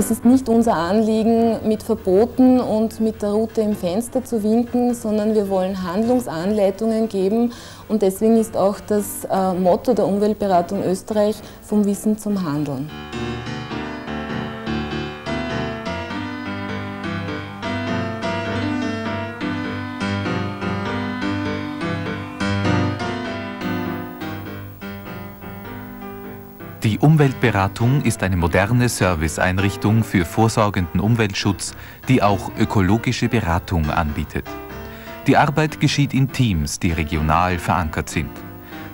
Es ist nicht unser Anliegen, mit Verboten und mit der Route im Fenster zu winken, sondern wir wollen Handlungsanleitungen geben und deswegen ist auch das äh, Motto der Umweltberatung Österreich vom Wissen zum Handeln. Umweltberatung ist eine moderne Serviceeinrichtung für vorsorgenden Umweltschutz, die auch ökologische Beratung anbietet. Die Arbeit geschieht in Teams, die regional verankert sind.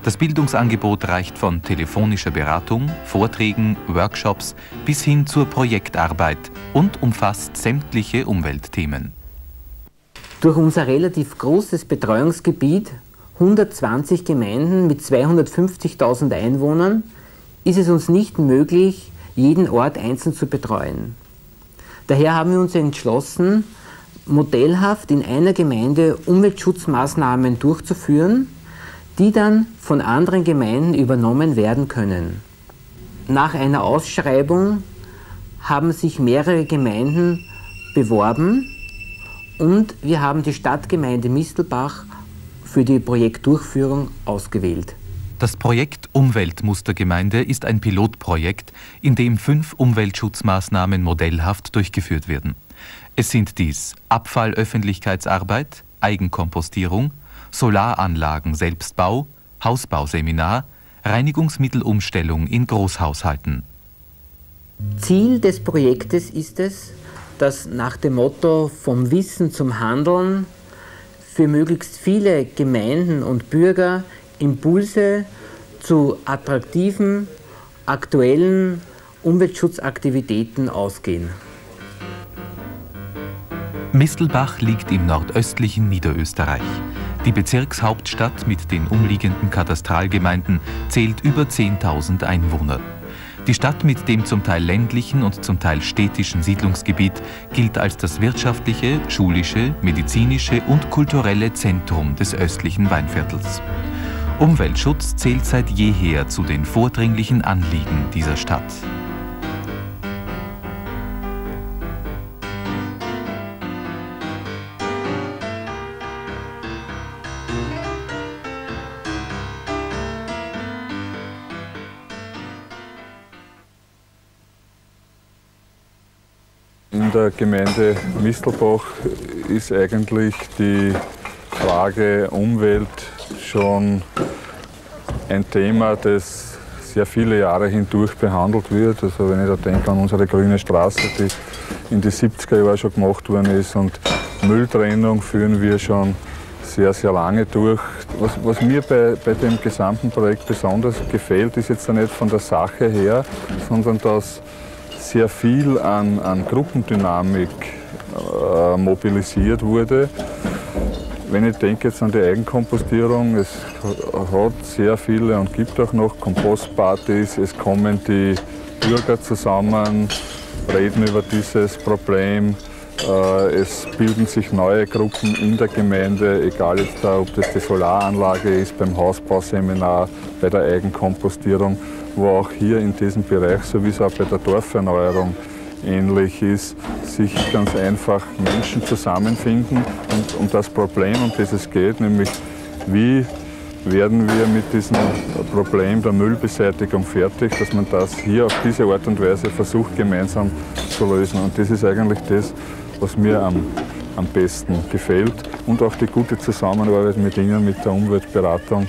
Das Bildungsangebot reicht von telefonischer Beratung, Vorträgen, Workshops bis hin zur Projektarbeit und umfasst sämtliche Umweltthemen. Durch unser relativ großes Betreuungsgebiet, 120 Gemeinden mit 250.000 Einwohnern, ist es uns nicht möglich, jeden Ort einzeln zu betreuen. Daher haben wir uns entschlossen, modellhaft in einer Gemeinde Umweltschutzmaßnahmen durchzuführen, die dann von anderen Gemeinden übernommen werden können. Nach einer Ausschreibung haben sich mehrere Gemeinden beworben und wir haben die Stadtgemeinde Mistelbach für die Projektdurchführung ausgewählt. Das Projekt Umweltmustergemeinde ist ein Pilotprojekt, in dem fünf Umweltschutzmaßnahmen modellhaft durchgeführt werden. Es sind dies Abfallöffentlichkeitsarbeit, Eigenkompostierung, Solaranlagen Selbstbau, Hausbauseminar, Reinigungsmittelumstellung in Großhaushalten. Ziel des Projektes ist es, dass nach dem Motto vom Wissen zum Handeln für möglichst viele Gemeinden und Bürger Impulse zu attraktiven, aktuellen Umweltschutzaktivitäten ausgehen. Mistelbach liegt im nordöstlichen Niederösterreich. Die Bezirkshauptstadt mit den umliegenden Katastralgemeinden zählt über 10.000 Einwohner. Die Stadt mit dem zum Teil ländlichen und zum Teil städtischen Siedlungsgebiet gilt als das wirtschaftliche, schulische, medizinische und kulturelle Zentrum des östlichen Weinviertels. Umweltschutz zählt seit jeher zu den vordringlichen Anliegen dieser Stadt. In der Gemeinde Mistelbach ist eigentlich die Frage Umwelt schon ein Thema, das sehr viele Jahre hindurch behandelt wird. Also wenn ich da denke an unsere grüne Straße, die in die 70er Jahre schon gemacht worden ist und Mülltrennung führen wir schon sehr, sehr lange durch. Was, was mir bei, bei dem gesamten Projekt besonders gefällt, ist jetzt nicht von der Sache her, sondern dass sehr viel an, an Gruppendynamik äh, mobilisiert wurde. Wenn ich denke jetzt an die Eigenkompostierung, es hat sehr viele und gibt auch noch Kompostpartys. Es kommen die Bürger zusammen, reden über dieses Problem. Äh, es bilden sich neue Gruppen in der Gemeinde, egal jetzt da, ob das die Solaranlage ist, beim Hausbauseminar, bei der Eigenkompostierung, wo auch hier in diesem Bereich, so wie es auch bei der Dorferneuerung ähnlich ist, sich ganz einfach Menschen zusammenfinden und um das Problem, um das es geht, nämlich wie werden wir mit diesem Problem der Müllbeseitigung fertig, dass man das hier auf diese Art und Weise versucht gemeinsam zu lösen. Und das ist eigentlich das, was mir am, am besten gefällt und auch die gute Zusammenarbeit mit Ihnen, mit der Umweltberatung.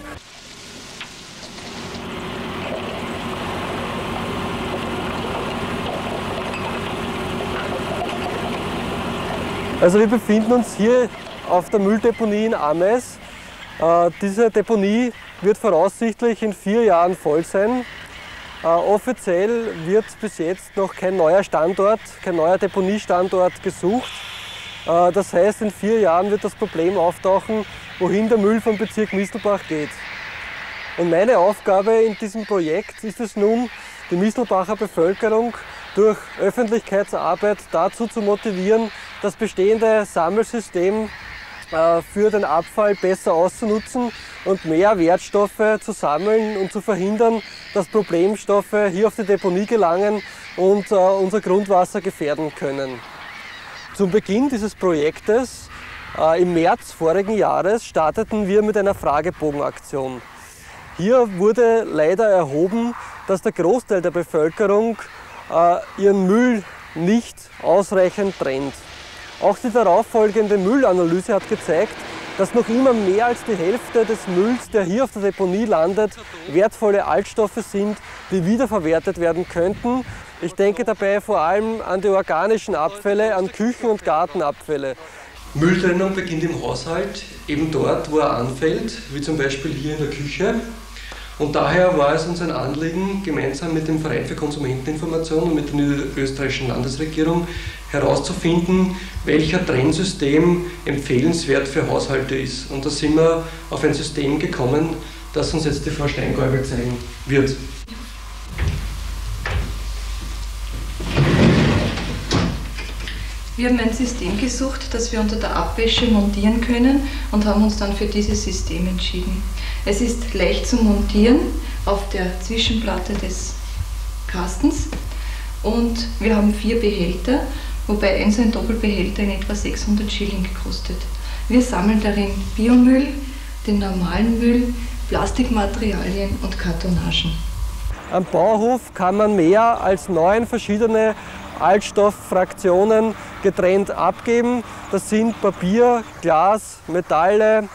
Also wir befinden uns hier auf der Mülldeponie in Ames. Äh, diese Deponie wird voraussichtlich in vier Jahren voll sein. Äh, offiziell wird bis jetzt noch kein neuer Standort, kein neuer Deponiestandort gesucht. Äh, das heißt, in vier Jahren wird das Problem auftauchen, wohin der Müll vom Bezirk Mistelbach geht. Und meine Aufgabe in diesem Projekt ist es nun, die Mistelbacher Bevölkerung durch Öffentlichkeitsarbeit dazu zu motivieren, das bestehende Sammelsystem äh, für den Abfall besser auszunutzen und mehr Wertstoffe zu sammeln und zu verhindern, dass Problemstoffe hier auf die Deponie gelangen und äh, unser Grundwasser gefährden können. Zum Beginn dieses Projektes äh, im März vorigen Jahres starteten wir mit einer Fragebogenaktion. Hier wurde leider erhoben, dass der Großteil der Bevölkerung ihren Müll nicht ausreichend trennt. Auch die darauffolgende Müllanalyse hat gezeigt, dass noch immer mehr als die Hälfte des Mülls, der hier auf der Deponie landet, wertvolle Altstoffe sind, die wiederverwertet werden könnten. Ich denke dabei vor allem an die organischen Abfälle, an Küchen- und Gartenabfälle. Mülltrennung beginnt im Haushalt, eben dort, wo er anfällt, wie zum Beispiel hier in der Küche. Und daher war es uns ein Anliegen, gemeinsam mit dem Verein für Konsumenteninformation und mit der österreichischen Landesregierung herauszufinden, welcher Trennsystem empfehlenswert für Haushalte ist. Und da sind wir auf ein System gekommen, das uns jetzt die Frau Steingäubel zeigen wird. Wir haben ein System gesucht, das wir unter der Abwäsche montieren können und haben uns dann für dieses System entschieden. Es ist leicht zu montieren auf der Zwischenplatte des Kastens und wir haben vier Behälter, wobei ein so ein Doppelbehälter in etwa 600 Schilling kostet. Wir sammeln darin Biomüll, den normalen Müll, Plastikmaterialien und Kartonagen. Am Bauhof kann man mehr als neun verschiedene Altstofffraktionen getrennt abgeben. Das sind Papier, Glas, Metalle,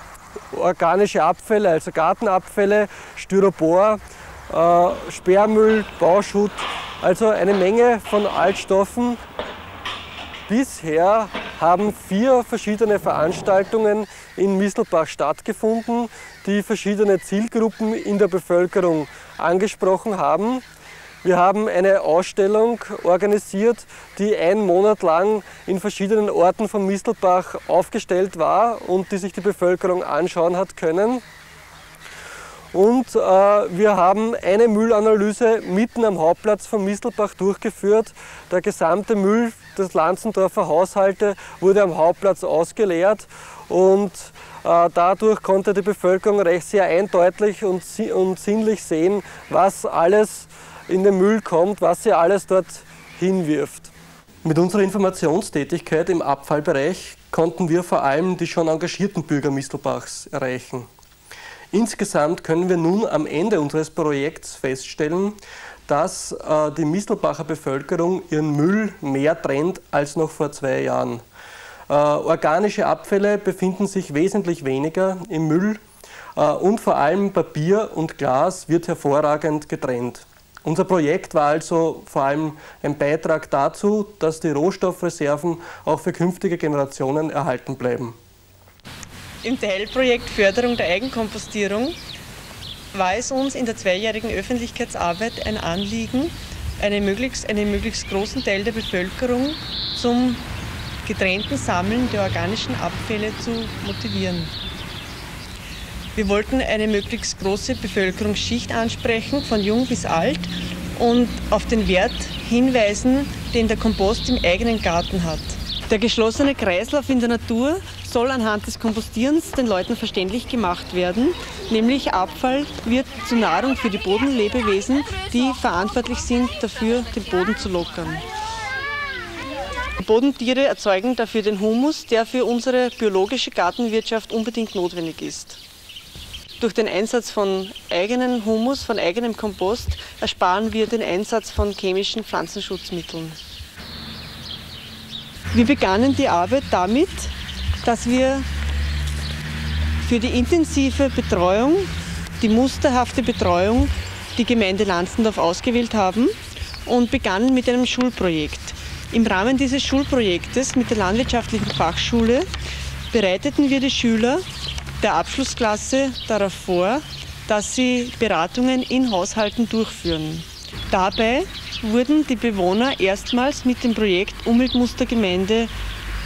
organische Abfälle, also Gartenabfälle, Styropor, äh, Sperrmüll, Bauschutt, also eine Menge von Altstoffen. Bisher haben vier verschiedene Veranstaltungen in Misselbach stattgefunden, die verschiedene Zielgruppen in der Bevölkerung angesprochen haben. Wir haben eine Ausstellung organisiert, die einen Monat lang in verschiedenen Orten von Mistelbach aufgestellt war und die sich die Bevölkerung anschauen hat können. Und äh, wir haben eine Müllanalyse mitten am Hauptplatz von Mistelbach durchgeführt. Der gesamte Müll des Lanzendorfer Haushalte wurde am Hauptplatz ausgeleert und äh, dadurch konnte die Bevölkerung recht sehr eindeutig und, und sinnlich sehen, was alles in den Müll kommt, was sie alles dort hinwirft. Mit unserer Informationstätigkeit im Abfallbereich konnten wir vor allem die schon engagierten Bürger Mistelbachs erreichen. Insgesamt können wir nun am Ende unseres Projekts feststellen, dass äh, die Mistelbacher Bevölkerung ihren Müll mehr trennt als noch vor zwei Jahren. Äh, organische Abfälle befinden sich wesentlich weniger im Müll äh, und vor allem Papier und Glas wird hervorragend getrennt. Unser Projekt war also vor allem ein Beitrag dazu, dass die Rohstoffreserven auch für künftige Generationen erhalten bleiben. Im Teilprojekt Förderung der Eigenkompostierung war es uns in der zweijährigen Öffentlichkeitsarbeit ein Anliegen, eine möglichst, einen möglichst großen Teil der Bevölkerung zum getrennten Sammeln der organischen Abfälle zu motivieren. Wir wollten eine möglichst große Bevölkerungsschicht ansprechen, von jung bis alt, und auf den Wert hinweisen, den der Kompost im eigenen Garten hat. Der geschlossene Kreislauf in der Natur soll anhand des Kompostierens den Leuten verständlich gemacht werden, nämlich Abfall wird zur Nahrung für die Bodenlebewesen, die verantwortlich sind, dafür den Boden zu lockern. Bodentiere erzeugen dafür den Humus, der für unsere biologische Gartenwirtschaft unbedingt notwendig ist. Durch den Einsatz von eigenem Humus, von eigenem Kompost, ersparen wir den Einsatz von chemischen Pflanzenschutzmitteln. Wir begannen die Arbeit damit, dass wir für die intensive Betreuung, die musterhafte Betreuung, die Gemeinde Lanzendorf ausgewählt haben und begannen mit einem Schulprojekt. Im Rahmen dieses Schulprojektes mit der Landwirtschaftlichen Fachschule bereiteten wir die Schüler der Abschlussklasse darauf vor, dass sie Beratungen in Haushalten durchführen. Dabei wurden die Bewohner erstmals mit dem Projekt Umweltmustergemeinde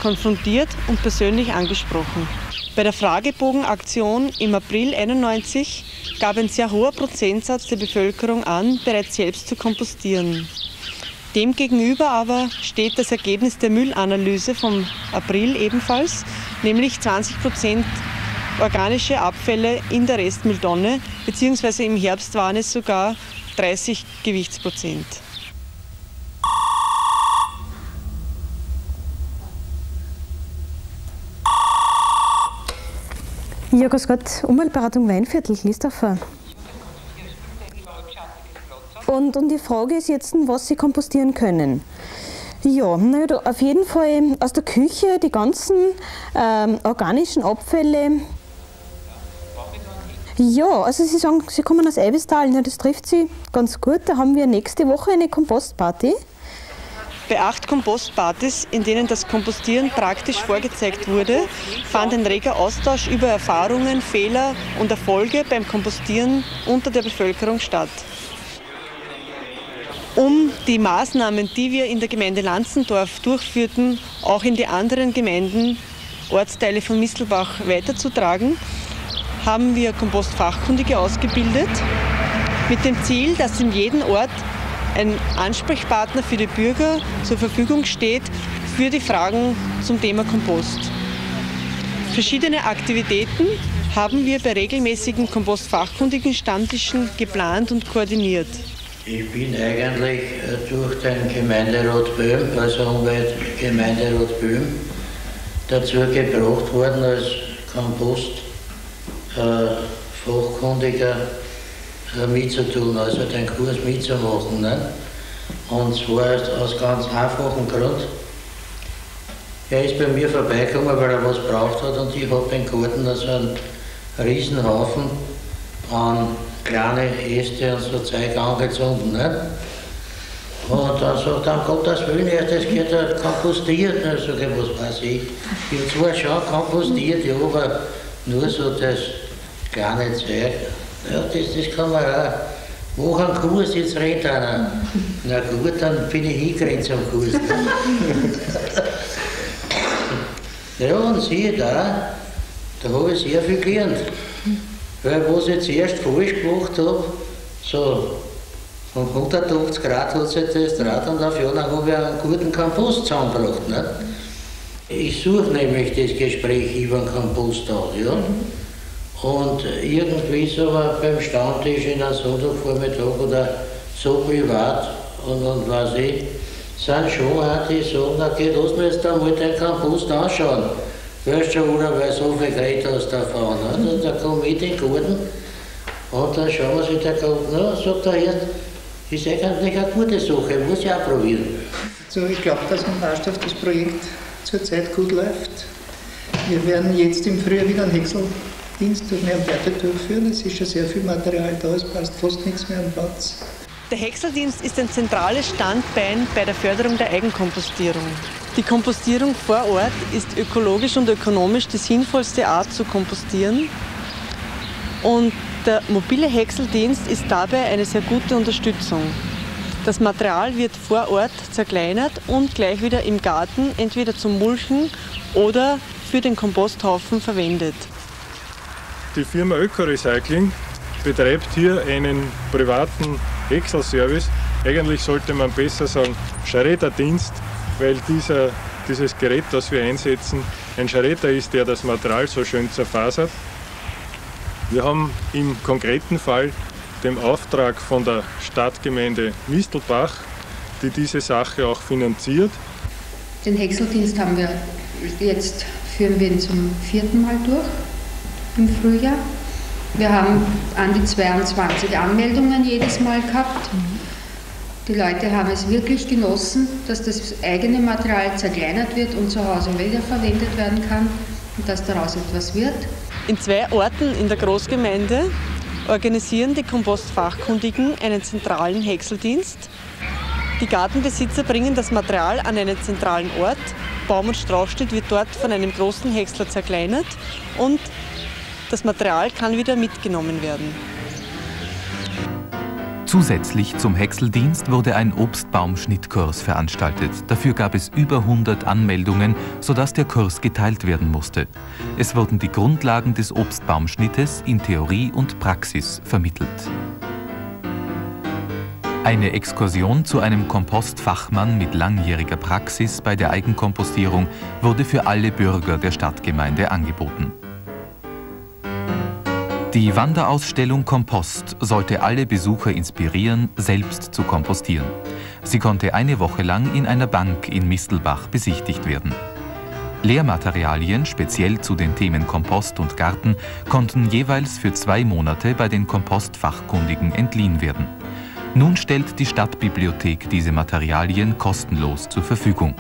konfrontiert und persönlich angesprochen. Bei der Fragebogenaktion im April 91 gab ein sehr hoher Prozentsatz der Bevölkerung an, bereits selbst zu kompostieren. Demgegenüber aber steht das Ergebnis der Müllanalyse vom April ebenfalls, nämlich 20 Prozent organische Abfälle in der Restmülltonne, beziehungsweise im Herbst waren es sogar 30 Gewichtsprozent. Ja, grüß Gott, Umweltberatung Weinviertel, Christopher. Und, und die Frage ist jetzt, was Sie kompostieren können. Ja, na, auf jeden Fall aus der Küche die ganzen ähm, organischen Abfälle. Ja, also Sie sagen, Sie kommen aus Eibistal, ja, das trifft Sie ganz gut. Da haben wir nächste Woche eine Kompostparty. Bei acht Kompostpartys, in denen das Kompostieren praktisch vorgezeigt wurde, fand ein reger Austausch über Erfahrungen, Fehler und Erfolge beim Kompostieren unter der Bevölkerung statt. Um die Maßnahmen, die wir in der Gemeinde Lanzendorf durchführten, auch in die anderen Gemeinden, Ortsteile von Mistelbach weiterzutragen, haben wir Kompostfachkundige ausgebildet, mit dem Ziel, dass in jedem Ort ein Ansprechpartner für die Bürger zur Verfügung steht für die Fragen zum Thema Kompost. Verschiedene Aktivitäten haben wir bei regelmäßigen kompostfachkundigen Stammtischen geplant und koordiniert. Ich bin eigentlich äh, durch den Gemeinderat Böhm, also Umweltgemeinderat Böhm, dazu gebracht worden, als Kompostfachkundiger äh, äh, mitzutun, also den Kurs mitzumachen. Ne? Und zwar aus ganz einfachem Grund. Er ist bei mir vorbeigekommen, weil er was braucht hat und ich habe den Garten also einen Riesenhaufen an kleine Äste und so Zeug angezündet. Ne? Und dann sagt er, um Gottes Willen, ja, das geht ja kompostiert. Dann sage ich, was weiß ich. Ich habe zwar schon kompostiert, ja, aber nur so das kleine Zeug. Ja, das, das kann man auch. Mach einen Kurs, jetzt redet einer. Na gut, dann bin ich hingerannt zum Kurs. ja, und siehe da, da habe ich sehr viel gelernt. Weil was ich zuerst falsch gemacht habe, so um 180 Grad hat sich das Draht und auf Jahr habe ich einen guten Kompost zusammengebracht. Ne? Ich suche nämlich das Gespräch über den Kompost aus. Ja? Und irgendwie ist aber beim Stammtisch in einem Sonntagvormittag oder so privat und, und was ich, sind schon auch die sagen, okay, lass mir jetzt einmal den Campus anschauen. Weißt du, oder weil so viel geredet hast davon. Ne? Und da komme ich in den Garten und dann schauen wir sich den Garten an und sagt er, ist eigentlich eine gute Sache, muss ich auch probieren. So, ich glaube, dass in Rastauf das Projekt zurzeit gut läuft. Wir werden jetzt im Frühjahr wieder einen Häcksel Dienst durch Werte durchführen. Es ist schon sehr viel Material da, es passt fast nichts mehr am Platz. Der Häckseldienst ist ein zentrales Standbein bei der Förderung der Eigenkompostierung. Die Kompostierung vor Ort ist ökologisch und ökonomisch die sinnvollste Art zu kompostieren. Und der mobile Häckseldienst ist dabei eine sehr gute Unterstützung. Das Material wird vor Ort zerkleinert und gleich wieder im Garten entweder zum Mulchen oder für den Komposthaufen verwendet. Die Firma Öko-Recycling betreibt hier einen privaten Excel-Service. Eigentlich sollte man besser sagen Schredderdienst, weil dieser, dieses Gerät, das wir einsetzen, ein Schredder ist, der das Material so schön zerfasert. Wir haben im konkreten Fall den Auftrag von der Stadtgemeinde Mistelbach, die diese Sache auch finanziert. Den Häckseldienst haben wir jetzt führen wir ihn zum vierten Mal durch im Frühjahr. Wir haben an die 22 Anmeldungen jedes Mal gehabt. Die Leute haben es wirklich genossen, dass das eigene Material zerkleinert wird und zu Hause wiederverwendet werden kann und dass daraus etwas wird. In zwei Orten in der Großgemeinde organisieren die Kompostfachkundigen einen zentralen Häckseldienst. Die Gartenbesitzer bringen das Material an einen zentralen Ort. Baum und Strauchschnitt wird dort von einem großen Häcksler zerkleinert und das Material kann wieder mitgenommen werden. Zusätzlich zum Häckseldienst wurde ein Obstbaumschnittkurs veranstaltet. Dafür gab es über 100 Anmeldungen, sodass der Kurs geteilt werden musste. Es wurden die Grundlagen des Obstbaumschnittes in Theorie und Praxis vermittelt. Eine Exkursion zu einem Kompostfachmann mit langjähriger Praxis bei der Eigenkompostierung wurde für alle Bürger der Stadtgemeinde angeboten. Die Wanderausstellung Kompost sollte alle Besucher inspirieren, selbst zu kompostieren. Sie konnte eine Woche lang in einer Bank in Mistelbach besichtigt werden. Lehrmaterialien speziell zu den Themen Kompost und Garten konnten jeweils für zwei Monate bei den Kompostfachkundigen entliehen werden. Nun stellt die Stadtbibliothek diese Materialien kostenlos zur Verfügung.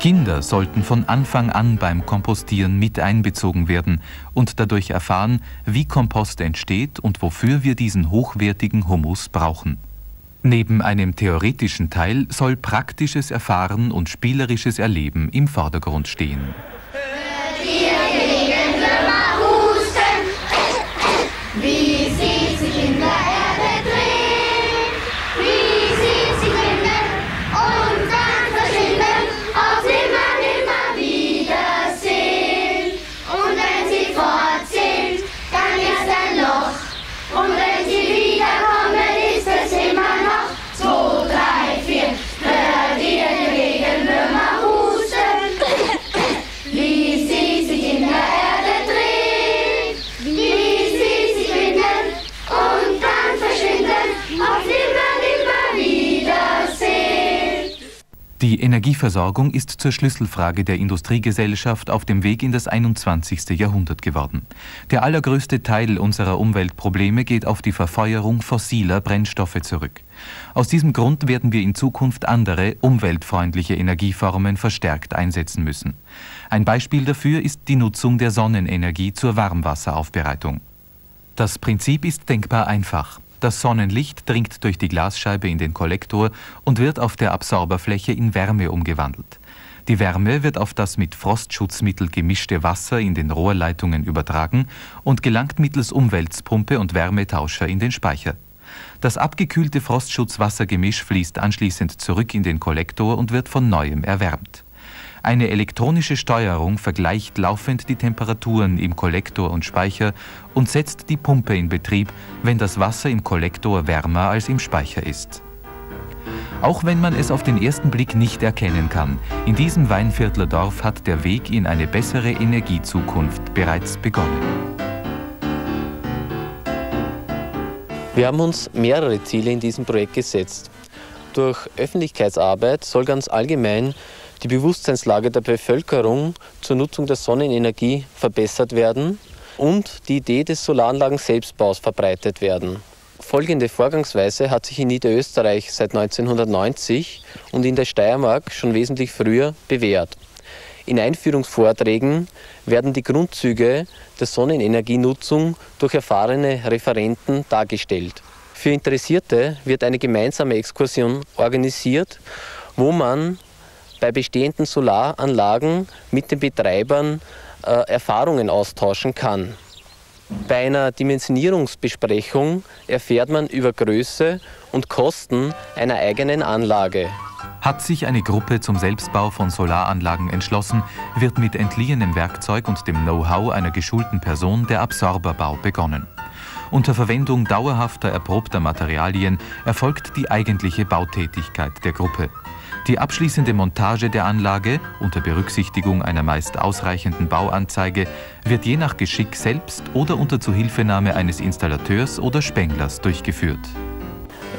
Kinder sollten von Anfang an beim Kompostieren mit einbezogen werden und dadurch erfahren, wie Kompost entsteht und wofür wir diesen hochwertigen Humus brauchen. Neben einem theoretischen Teil soll praktisches Erfahren und spielerisches Erleben im Vordergrund stehen. Energieversorgung ist zur Schlüsselfrage der Industriegesellschaft auf dem Weg in das 21. Jahrhundert geworden. Der allergrößte Teil unserer Umweltprobleme geht auf die Verfeuerung fossiler Brennstoffe zurück. Aus diesem Grund werden wir in Zukunft andere, umweltfreundliche Energieformen verstärkt einsetzen müssen. Ein Beispiel dafür ist die Nutzung der Sonnenenergie zur Warmwasseraufbereitung. Das Prinzip ist denkbar einfach. Das Sonnenlicht dringt durch die Glasscheibe in den Kollektor und wird auf der Absorberfläche in Wärme umgewandelt. Die Wärme wird auf das mit Frostschutzmittel gemischte Wasser in den Rohrleitungen übertragen und gelangt mittels Umwälzpumpe und Wärmetauscher in den Speicher. Das abgekühlte Frostschutzwassergemisch fließt anschließend zurück in den Kollektor und wird von neuem erwärmt. Eine elektronische Steuerung vergleicht laufend die Temperaturen im Kollektor und Speicher und setzt die Pumpe in Betrieb, wenn das Wasser im Kollektor wärmer als im Speicher ist. Auch wenn man es auf den ersten Blick nicht erkennen kann, in diesem Weinviertler Dorf hat der Weg in eine bessere Energiezukunft bereits begonnen. Wir haben uns mehrere Ziele in diesem Projekt gesetzt. Durch Öffentlichkeitsarbeit soll ganz allgemein die Bewusstseinslage der Bevölkerung zur Nutzung der Sonnenenergie verbessert werden und die Idee des Solaranlagen-Selbstbaus verbreitet werden. Folgende Vorgangsweise hat sich in Niederösterreich seit 1990 und in der Steiermark schon wesentlich früher bewährt. In Einführungsvorträgen werden die Grundzüge der Sonnenenergienutzung durch erfahrene Referenten dargestellt. Für Interessierte wird eine gemeinsame Exkursion organisiert, wo man bei bestehenden Solaranlagen mit den Betreibern äh, Erfahrungen austauschen kann. Bei einer Dimensionierungsbesprechung erfährt man über Größe und Kosten einer eigenen Anlage. Hat sich eine Gruppe zum Selbstbau von Solaranlagen entschlossen, wird mit entliehenem Werkzeug und dem Know-how einer geschulten Person der Absorberbau begonnen. Unter Verwendung dauerhafter erprobter Materialien erfolgt die eigentliche Bautätigkeit der Gruppe. Die abschließende Montage der Anlage unter Berücksichtigung einer meist ausreichenden Bauanzeige wird je nach Geschick selbst oder unter Zuhilfenahme eines Installateurs oder Spenglers durchgeführt.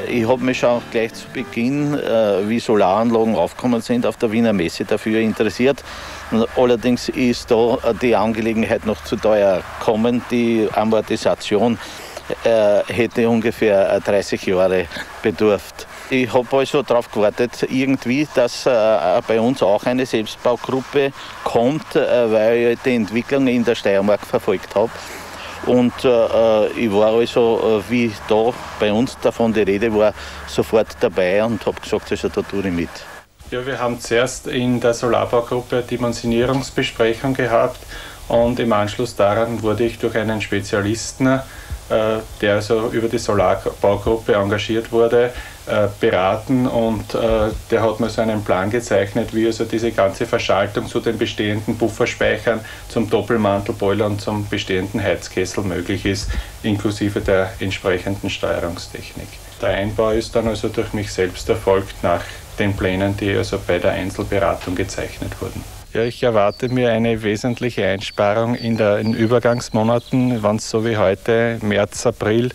Ich habe mich schon gleich zu Beginn, äh, wie Solaranlagen aufgekommen sind, auf der Wiener Messe dafür interessiert. Allerdings ist da die Angelegenheit noch zu teuer gekommen. Die Amortisation äh, hätte ungefähr 30 Jahre bedurft. Ich habe also darauf gewartet, irgendwie, dass äh, bei uns auch eine Selbstbaugruppe kommt, äh, weil ich die Entwicklung in der Steiermark verfolgt habe. Und äh, ich war also, äh, wie da bei uns davon die Rede war, sofort dabei und habe gesagt, also da tue ich mit. Ja, wir haben zuerst in der Solarbaugruppe Dimensionierungsbesprechung gehabt und im Anschluss daran wurde ich durch einen Spezialisten äh, der also über die Solarbaugruppe engagiert wurde, äh, beraten und äh, der hat mir so einen Plan gezeichnet, wie also diese ganze Verschaltung zu den bestehenden Pufferspeichern, zum Doppelmantelboiler und zum bestehenden Heizkessel möglich ist, inklusive der entsprechenden Steuerungstechnik. Der Einbau ist dann also durch mich selbst erfolgt nach den Plänen, die also bei der Einzelberatung gezeichnet wurden. Ja, ich erwarte mir eine wesentliche Einsparung in den Übergangsmonaten, wenn es so wie heute, März, April,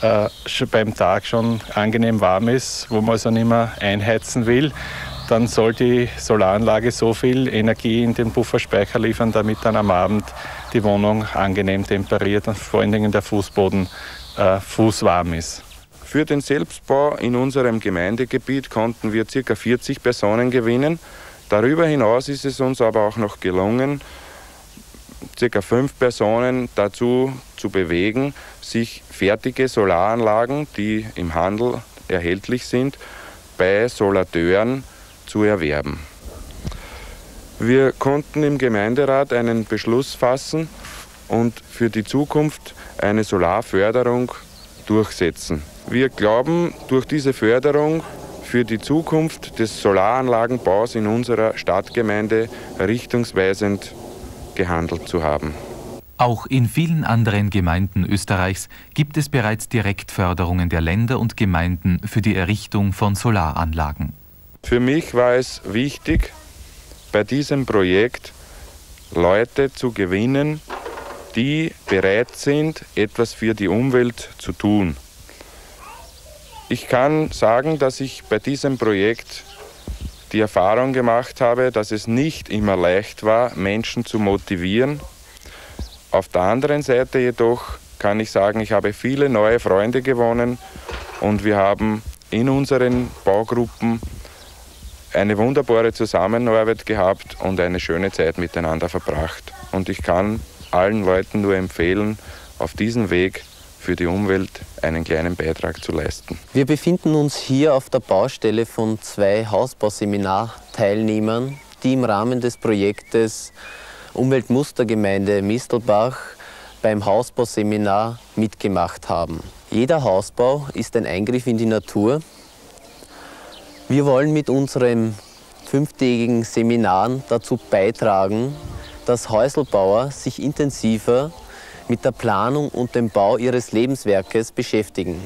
äh, beim Tag schon angenehm warm ist, wo man also nicht mehr einheizen will. Dann soll die Solaranlage so viel Energie in den Pufferspeicher liefern, damit dann am Abend die Wohnung angenehm temperiert und vor allen Dingen der Fußboden äh, fußwarm ist. Für den Selbstbau in unserem Gemeindegebiet konnten wir ca. 40 Personen gewinnen. Darüber hinaus ist es uns aber auch noch gelungen, ca. fünf Personen dazu zu bewegen, sich fertige Solaranlagen, die im Handel erhältlich sind, bei Solateuren zu erwerben. Wir konnten im Gemeinderat einen Beschluss fassen und für die Zukunft eine Solarförderung durchsetzen. Wir glauben, durch diese Förderung für die Zukunft des Solaranlagenbaus in unserer Stadtgemeinde richtungsweisend gehandelt zu haben. Auch in vielen anderen Gemeinden Österreichs gibt es bereits Direktförderungen der Länder und Gemeinden für die Errichtung von Solaranlagen. Für mich war es wichtig, bei diesem Projekt Leute zu gewinnen, die bereit sind, etwas für die Umwelt zu tun. Ich kann sagen, dass ich bei diesem Projekt die Erfahrung gemacht habe, dass es nicht immer leicht war, Menschen zu motivieren. Auf der anderen Seite jedoch kann ich sagen, ich habe viele neue Freunde gewonnen und wir haben in unseren Baugruppen eine wunderbare Zusammenarbeit gehabt und eine schöne Zeit miteinander verbracht. Und ich kann allen Leuten nur empfehlen, auf diesen Weg für die Umwelt einen kleinen Beitrag zu leisten. Wir befinden uns hier auf der Baustelle von zwei Hausbauseminarteilnehmern, die im Rahmen des Projektes Umweltmustergemeinde Mistelbach beim Hausbauseminar mitgemacht haben. Jeder Hausbau ist ein Eingriff in die Natur. Wir wollen mit unseren fünftägigen Seminaren dazu beitragen, dass Häuselbauer sich intensiver mit der Planung und dem Bau ihres Lebenswerkes beschäftigen.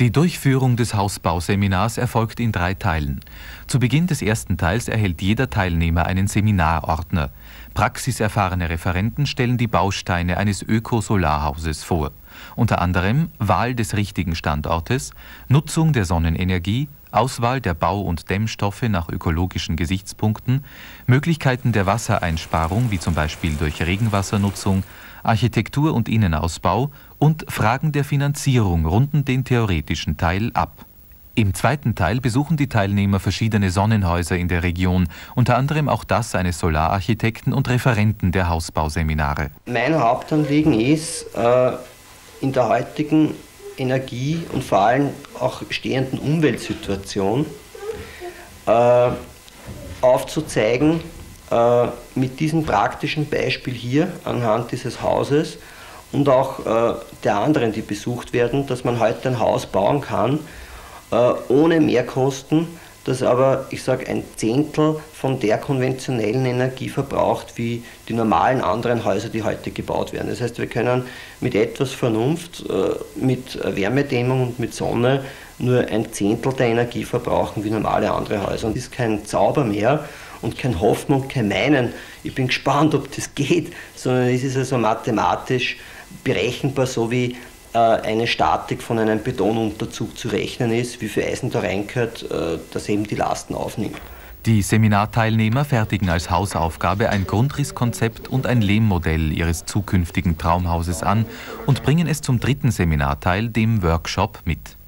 Die Durchführung des Hausbauseminars erfolgt in drei Teilen. Zu Beginn des ersten Teils erhält jeder Teilnehmer einen Seminarordner. Praxiserfahrene Referenten stellen die Bausteine eines Ökosolarhauses vor. Unter anderem Wahl des richtigen Standortes, Nutzung der Sonnenenergie, Auswahl der Bau- und Dämmstoffe nach ökologischen Gesichtspunkten, Möglichkeiten der Wassereinsparung, wie zum Beispiel durch Regenwassernutzung, Architektur und Innenausbau und Fragen der Finanzierung runden den theoretischen Teil ab. Im zweiten Teil besuchen die Teilnehmer verschiedene Sonnenhäuser in der Region, unter anderem auch das eines Solararchitekten und Referenten der Hausbauseminare. Mein Hauptanliegen ist, äh, in der heutigen Energie- und vor allem auch stehenden Umweltsituation äh, aufzuzeigen, äh, mit diesem praktischen Beispiel hier anhand dieses Hauses und auch äh, der anderen, die besucht werden, dass man heute ein Haus bauen kann, äh, ohne Mehrkosten, das aber, ich sage, ein Zehntel von der konventionellen Energie verbraucht wie die normalen anderen Häuser, die heute gebaut werden. Das heißt, wir können mit etwas Vernunft, äh, mit Wärmedämmung und mit Sonne nur ein Zehntel der Energie verbrauchen wie normale andere Häuser. Und das ist kein Zauber mehr, und kein Hoffen und kein Meinen. Ich bin gespannt, ob das geht, sondern es ist also mathematisch berechenbar, so wie äh, eine Statik von einem Betonunterzug zu rechnen ist, wie viel Eisen da reingehört, äh, dass eben die Lasten aufnimmt. Die Seminarteilnehmer fertigen als Hausaufgabe ein Grundrisskonzept und ein Lehmmodell ihres zukünftigen Traumhauses an und bringen es zum dritten Seminarteil, dem Workshop, mit.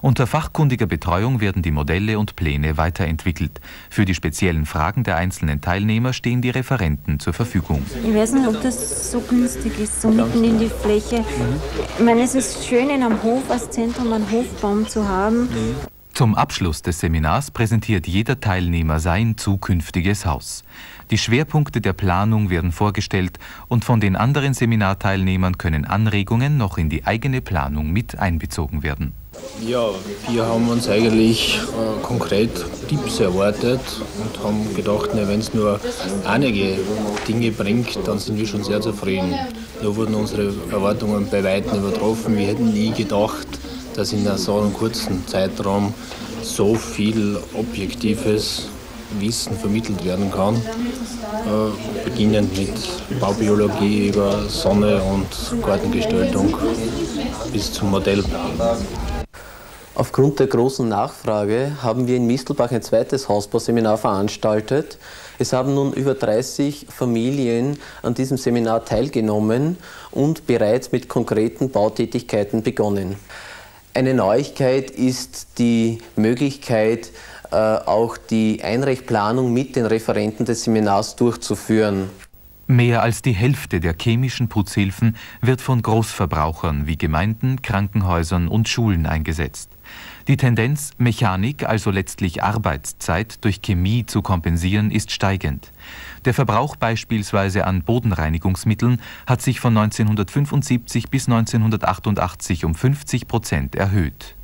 Unter fachkundiger Betreuung werden die Modelle und Pläne weiterentwickelt. Für die speziellen Fragen der einzelnen Teilnehmer stehen die Referenten zur Verfügung. Ich weiß nicht, ob das so günstig ist, so mitten in die Fläche. Ich meine, es ist schön, in einem Hof als Zentrum einen Hofbaum zu haben. Zum Abschluss des Seminars präsentiert jeder Teilnehmer sein zukünftiges Haus. Die Schwerpunkte der Planung werden vorgestellt und von den anderen Seminarteilnehmern können Anregungen noch in die eigene Planung mit einbezogen werden. Ja, wir haben uns eigentlich äh, konkret Tipps erwartet und haben gedacht, wenn es nur einige Dinge bringt, dann sind wir schon sehr zufrieden. Da wurden unsere Erwartungen bei weitem übertroffen. Wir hätten nie gedacht, dass in so einem kurzen Zeitraum so viel objektives Wissen vermittelt werden kann. Äh, beginnend mit Baubiologie über Sonne und Gartengestaltung bis zum Modell. Aufgrund der großen Nachfrage haben wir in Mistelbach ein zweites Hausbauseminar veranstaltet. Es haben nun über 30 Familien an diesem Seminar teilgenommen und bereits mit konkreten Bautätigkeiten begonnen. Eine Neuigkeit ist die Möglichkeit, äh, auch die Einreichplanung mit den Referenten des Seminars durchzuführen. Mehr als die Hälfte der chemischen Putzhilfen wird von Großverbrauchern wie Gemeinden, Krankenhäusern und Schulen eingesetzt. Die Tendenz, Mechanik, also letztlich Arbeitszeit, durch Chemie zu kompensieren, ist steigend. Der Verbrauch beispielsweise an Bodenreinigungsmitteln hat sich von 1975 bis 1988 um 50 Prozent erhöht.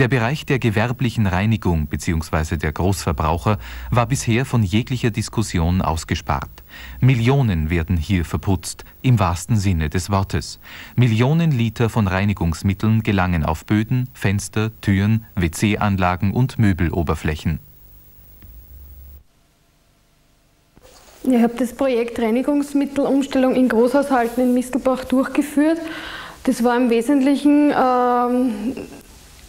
Der Bereich der gewerblichen Reinigung bzw. der Großverbraucher war bisher von jeglicher Diskussion ausgespart. Millionen werden hier verputzt, im wahrsten Sinne des Wortes. Millionen Liter von Reinigungsmitteln gelangen auf Böden, Fenster, Türen, WC-Anlagen und Möbeloberflächen. Ich habe das Projekt Reinigungsmittelumstellung in Großhaushalten in Mistelbach durchgeführt. Das war im Wesentlichen ähm,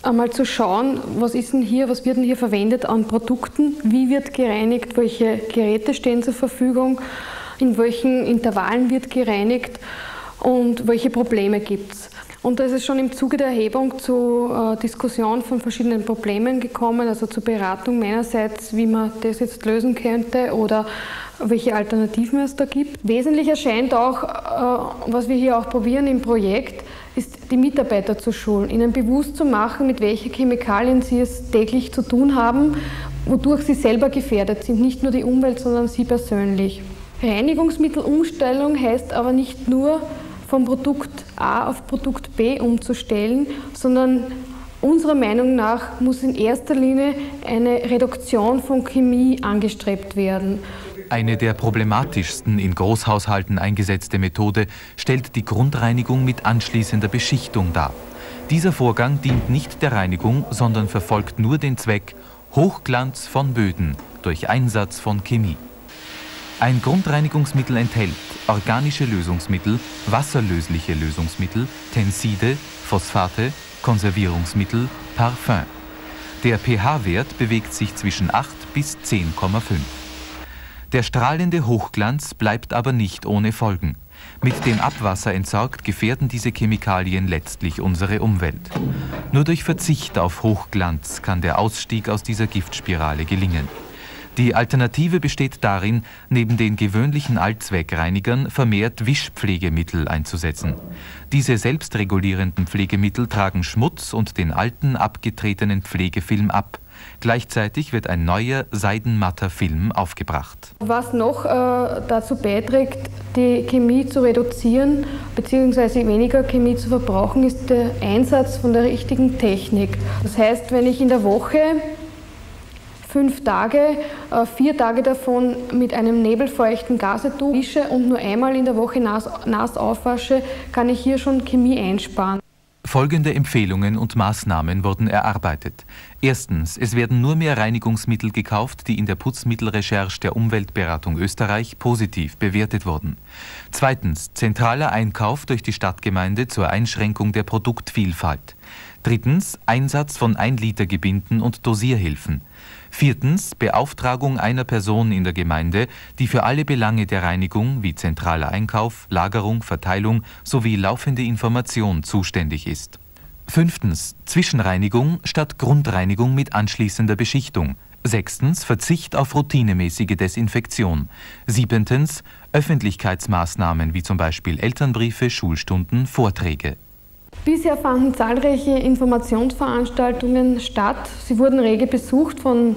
einmal zu schauen, was ist denn hier, was wird denn hier verwendet an Produkten, wie wird gereinigt, welche Geräte stehen zur Verfügung, in welchen Intervallen wird gereinigt und welche Probleme gibt es. Und da ist es schon im Zuge der Erhebung zu äh, Diskussion von verschiedenen Problemen gekommen, also zur Beratung meinerseits, wie man das jetzt lösen könnte oder welche Alternativen es da gibt. Wesentlich erscheint auch, äh, was wir hier auch probieren im Projekt, ist die Mitarbeiter zu schulen, ihnen bewusst zu machen, mit welchen Chemikalien sie es täglich zu tun haben, wodurch sie selber gefährdet sind, nicht nur die Umwelt, sondern sie persönlich. Reinigungsmittelumstellung heißt aber nicht nur vom Produkt A auf Produkt B umzustellen, sondern unserer Meinung nach muss in erster Linie eine Reduktion von Chemie angestrebt werden. Eine der problematischsten in Großhaushalten eingesetzte Methode stellt die Grundreinigung mit anschließender Beschichtung dar. Dieser Vorgang dient nicht der Reinigung, sondern verfolgt nur den Zweck Hochglanz von Böden durch Einsatz von Chemie. Ein Grundreinigungsmittel enthält organische Lösungsmittel, wasserlösliche Lösungsmittel, Tenside, Phosphate, Konservierungsmittel, Parfum. Der pH-Wert bewegt sich zwischen 8 bis 10,5. Der strahlende Hochglanz bleibt aber nicht ohne Folgen. Mit dem Abwasser entsorgt gefährden diese Chemikalien letztlich unsere Umwelt. Nur durch Verzicht auf Hochglanz kann der Ausstieg aus dieser Giftspirale gelingen. Die Alternative besteht darin, neben den gewöhnlichen Allzweckreinigern vermehrt Wischpflegemittel einzusetzen. Diese selbstregulierenden Pflegemittel tragen Schmutz und den alten abgetretenen Pflegefilm ab. Gleichzeitig wird ein neuer seidenmatter Film aufgebracht. Was noch äh, dazu beiträgt, die Chemie zu reduzieren bzw. weniger Chemie zu verbrauchen, ist der Einsatz von der richtigen Technik. Das heißt, wenn ich in der Woche fünf Tage, äh, vier Tage davon mit einem nebelfeuchten Gasetuch wische und nur einmal in der Woche nass, nass aufwasche, kann ich hier schon Chemie einsparen. Folgende Empfehlungen und Maßnahmen wurden erarbeitet. Erstens, es werden nur mehr Reinigungsmittel gekauft, die in der Putzmittelrecherche der Umweltberatung Österreich positiv bewertet wurden. Zweitens, zentraler Einkauf durch die Stadtgemeinde zur Einschränkung der Produktvielfalt. Drittens, Einsatz von 1-Liter-Gebinden und Dosierhilfen. Viertens Beauftragung einer Person in der Gemeinde, die für alle Belange der Reinigung wie zentraler Einkauf, Lagerung, Verteilung sowie laufende Information zuständig ist. Fünftens Zwischenreinigung statt Grundreinigung mit anschließender Beschichtung. Sechstens Verzicht auf routinemäßige Desinfektion. Siebentens Öffentlichkeitsmaßnahmen wie zum Beispiel Elternbriefe, Schulstunden, Vorträge. Bisher fanden zahlreiche Informationsveranstaltungen statt. Sie wurden rege besucht von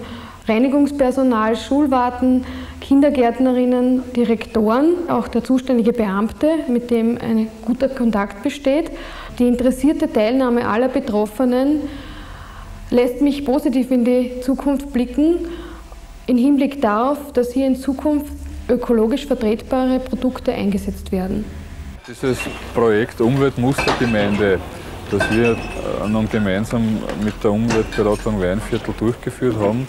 Reinigungspersonal, Schulwarten, Kindergärtnerinnen, Direktoren, auch der zuständige Beamte, mit dem ein guter Kontakt besteht. Die interessierte Teilnahme aller Betroffenen lässt mich positiv in die Zukunft blicken, im Hinblick darauf, dass hier in Zukunft ökologisch vertretbare Produkte eingesetzt werden. Dieses Projekt Umweltmustergemeinde, das wir äh, nun gemeinsam mit der Umweltberatung Weinviertel durchgeführt haben,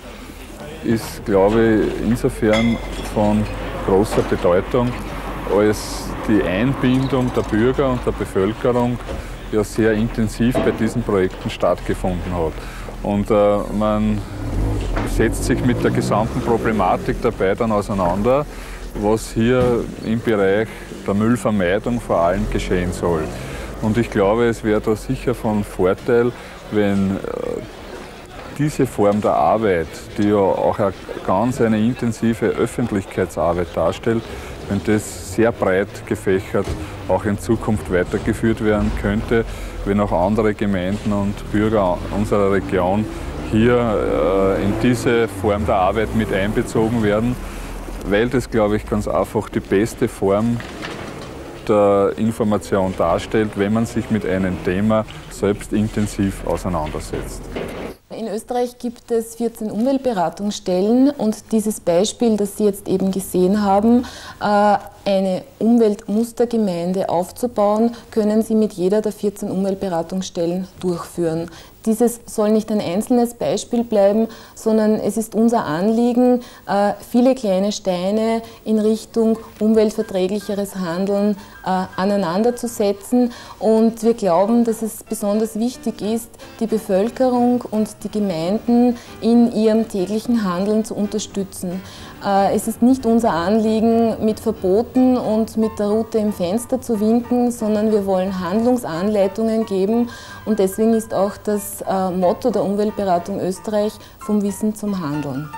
ist, glaube ich, insofern von großer Bedeutung, als die Einbindung der Bürger und der Bevölkerung ja sehr intensiv bei diesen Projekten stattgefunden hat. Und äh, man setzt sich mit der gesamten Problematik dabei dann auseinander, was hier im Bereich der Müllvermeidung vor allem geschehen soll. Und ich glaube, es wäre da sicher von Vorteil, wenn äh, diese Form der Arbeit, die ja auch eine ganz eine intensive Öffentlichkeitsarbeit darstellt, wenn das sehr breit gefächert auch in Zukunft weitergeführt werden könnte, wenn auch andere Gemeinden und Bürger unserer Region hier äh, in diese Form der Arbeit mit einbezogen werden, weil das, glaube ich, ganz einfach die beste Form der Information darstellt, wenn man sich mit einem Thema selbst intensiv auseinandersetzt. In Österreich gibt es 14 Umweltberatungsstellen und dieses Beispiel, das Sie jetzt eben gesehen haben, äh, eine Umweltmustergemeinde aufzubauen, können Sie mit jeder der 14 Umweltberatungsstellen durchführen. Dieses soll nicht ein einzelnes Beispiel bleiben, sondern es ist unser Anliegen, äh, viele kleine Steine in Richtung umweltverträglicheres Handeln äh, aneinanderzusetzen. Und wir glauben, dass es besonders wichtig ist, die Bevölkerung und die Gemeinden in ihrem täglichen Handeln zu unterstützen. Äh, es ist nicht unser Anliegen, mit Verboten und mit der Route im Fenster zu winken, sondern wir wollen Handlungsanleitungen geben und deswegen ist auch das äh, Motto der Umweltberatung Österreich vom Wissen zum Handeln.